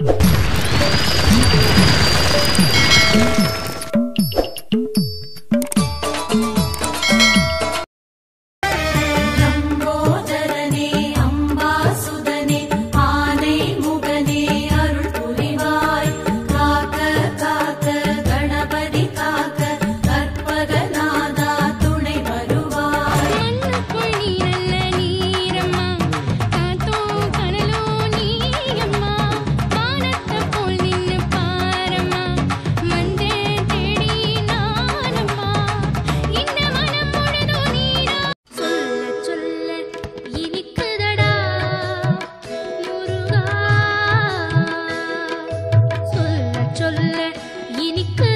you. சொல்ல இனிக்கு